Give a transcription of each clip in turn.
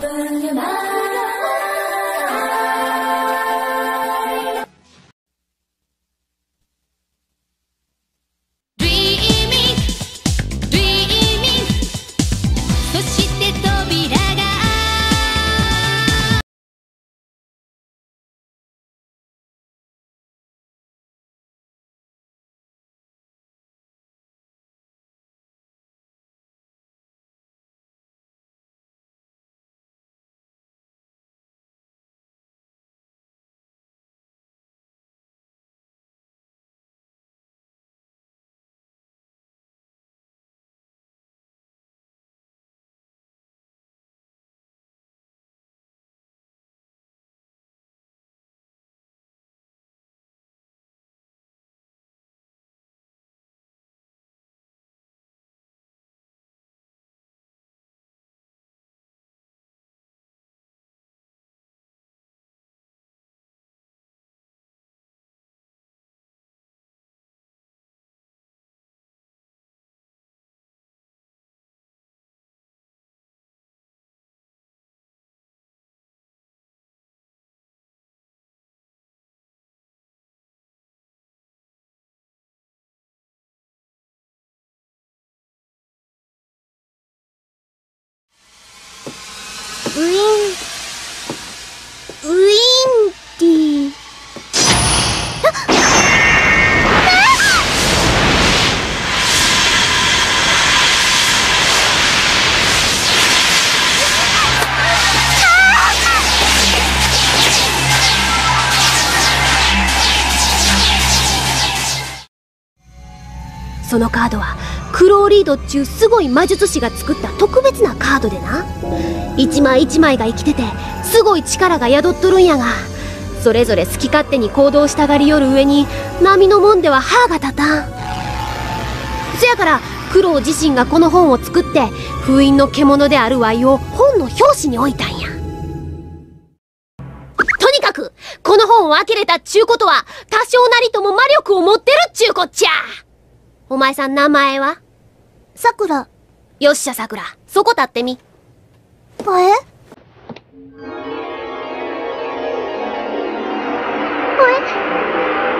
Open your mind. ウィン、ウィンディ。そのカードはローリードっちゅうすごい魔術師が作った特別なカードでな。一枚一枚が生きててすごい力が宿っとるんやがそれぞれ好き勝手に行動したがりよる上に波のもんでは歯が立たん。せやからクロー自身がこの本を作って封印の獣であるワイを本の表紙に置いたんや。とにかくこの本を開けれたっちゅうことは多少なりとも魔力を持ってるっちゅうこっちゃ。お前さん名前は？さくら。よっしゃさくら。そこ立ってみ。え？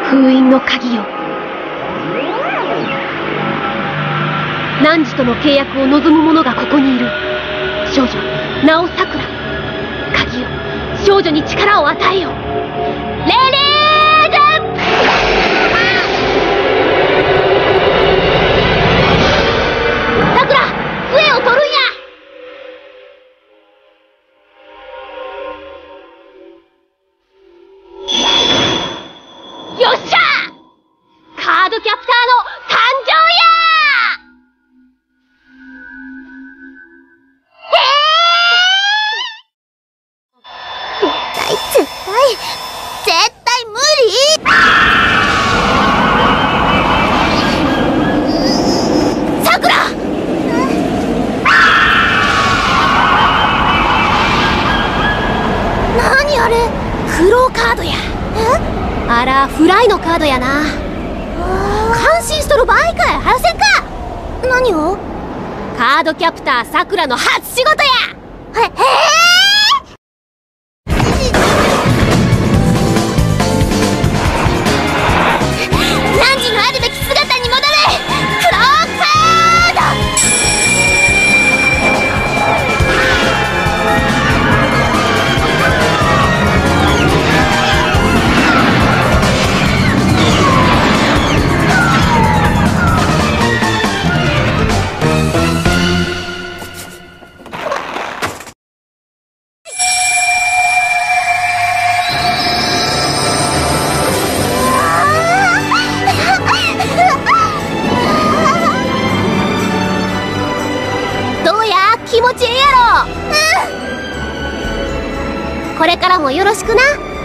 封印の鍵よ。汝との契約を望む者がここにいる。少女、名をさくら。鍵よ。少女に力を与えよ。レレー絶対無理。さくら。何あれクローカードや。え？あらフライのカードやな。感心しとる場合かい早せんか。何を？カードキャプターさくらの初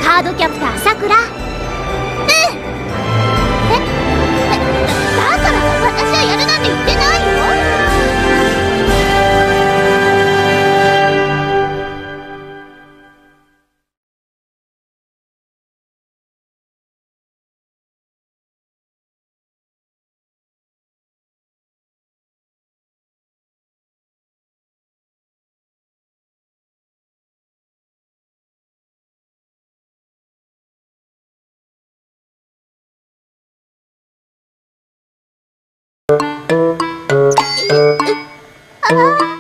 カードキャプターさくら Oh.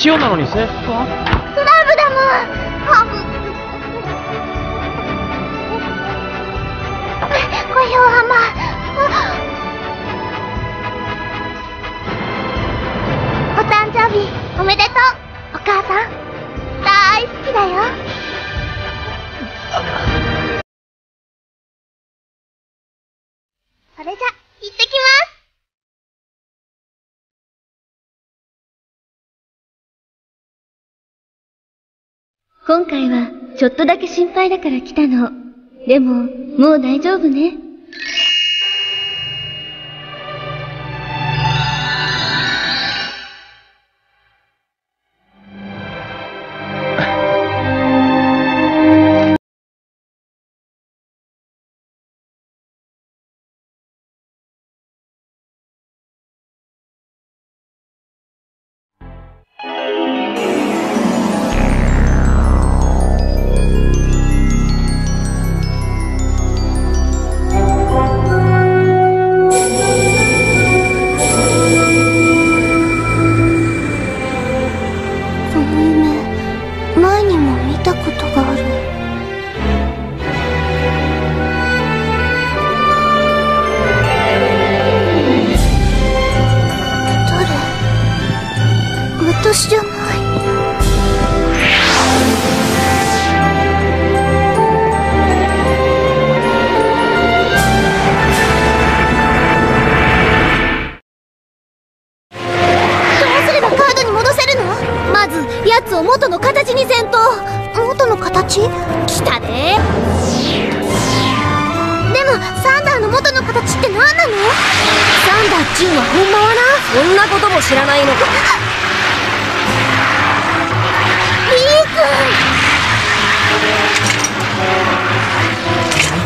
1音なのにセーフラブハブ浜今回はちょっとだけ心配だから来たの。でも、もう大丈夫ね。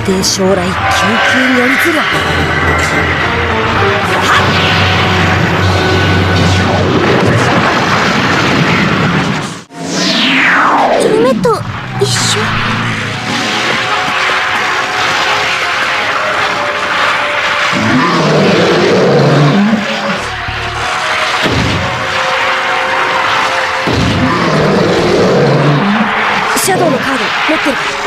君最低将来救急によりつる夢と一緒。シャドウのカード持ってる。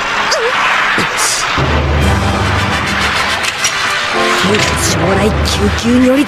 将来救急により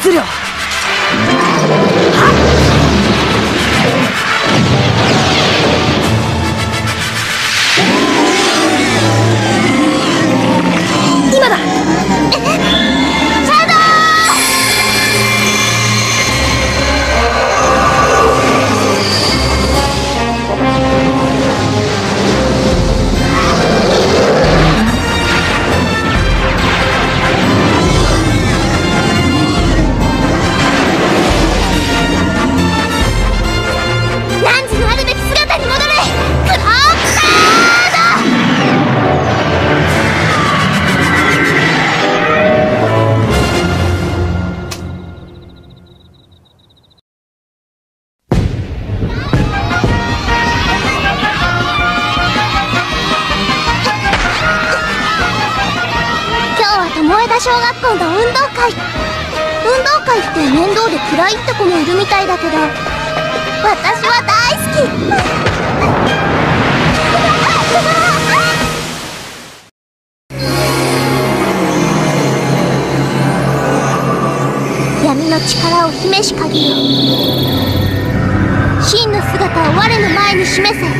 姿を我の前に示せ。契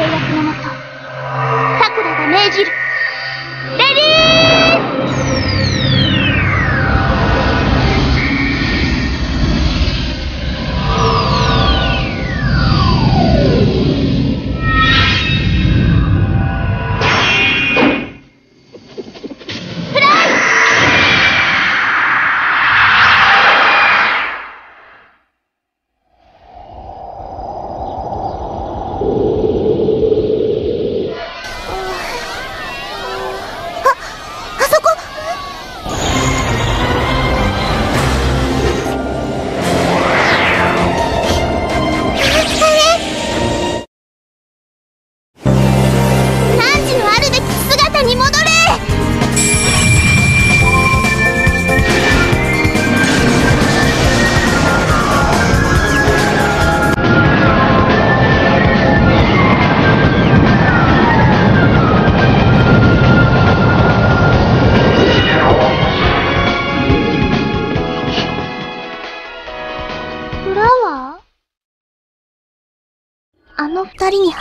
約のもとタクラが命じる。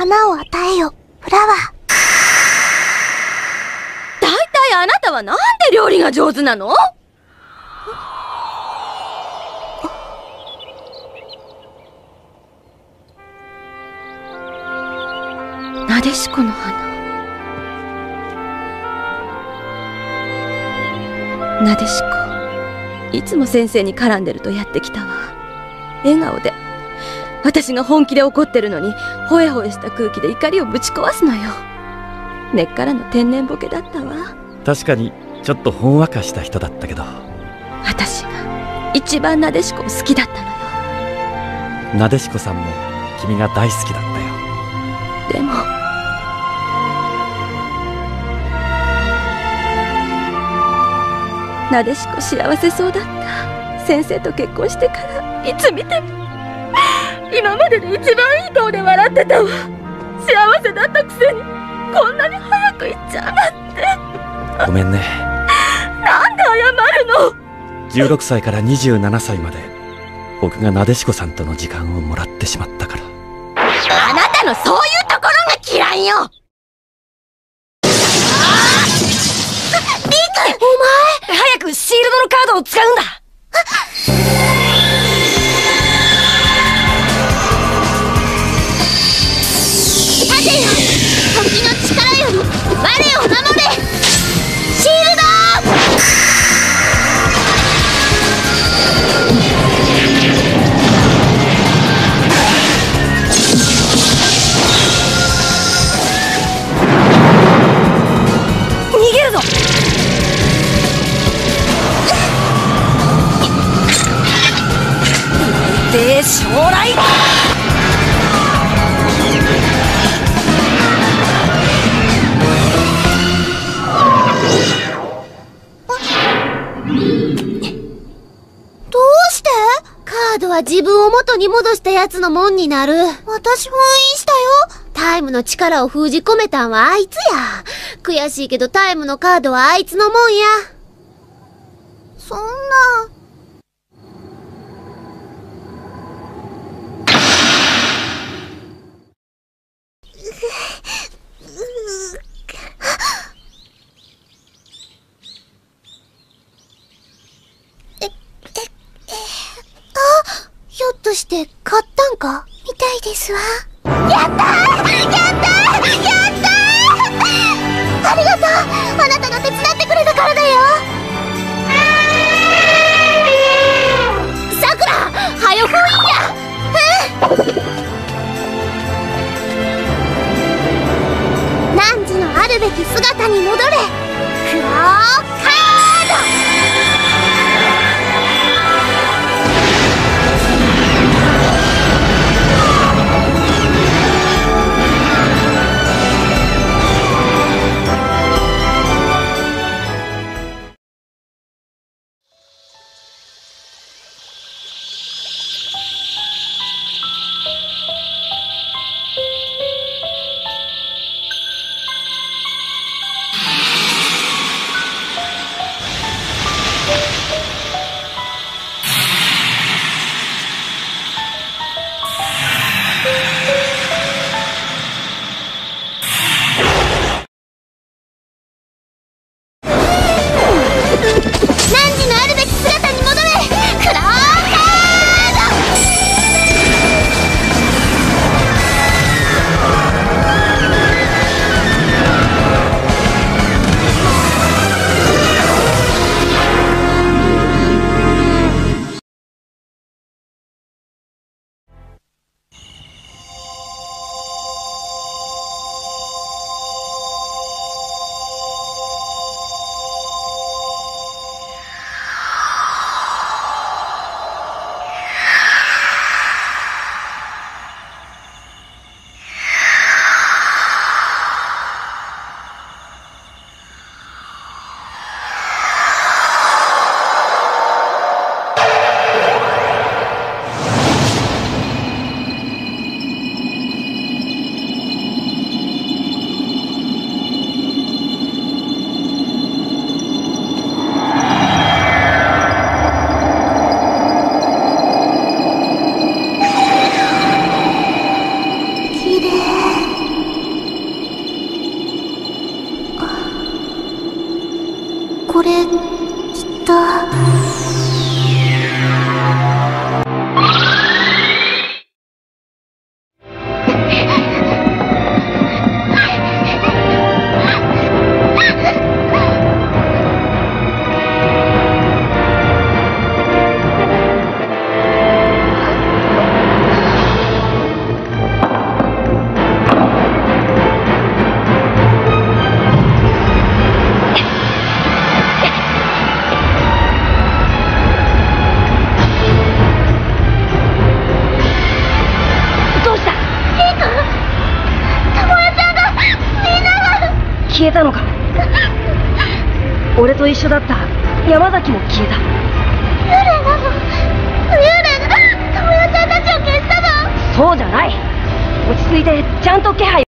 花を与えよ、フラワー。大体あなたはなんで料理が上手なの？なでしこの花。なでしこ。いつも先生に絡んでるとやってきたわ。笑顔で私が本気で怒ってるのにほえほえした空気で怒りをぶち壊すのよ。根っからの天然ボケだったわ。確かにちょっとほんわかした人だったけど。私が一番なでしこを好きだったのよ。なでしこさんも君が大好きだったよ。でもなでしこ幸せそうだった。先生と結婚してからいつ見ても今までで一番いい顔で笑ってたわ。幸せだったくせにこんなに早く行っちゃうなんて。ごめんね。なんで謝るの？16歳から27歳まで僕がなでしこさんとの時間をもらってしまったから。あなたのそういうところが嫌いよ。早くシールドのカードを使うんだは自分を元に戻したやつのもんになる。私封印したよ。タイムの力を封じ込めたんはあいつや。悔しいけどタイムのカードはあいつのもんや。そんな。ひょっとして買ったんか？みたいですわ。やったー！やったー！やったー！ありがとう！あなたが手伝ってくれたからだよ。さくらはよ封印や！うん！汝のあるべき姿に戻れ。クロー！と一緒だった。山崎も消えた。幽霊なの。幽霊が。友也ちゃんたちを消したの。そうじゃない。落ち着いてちゃんと気配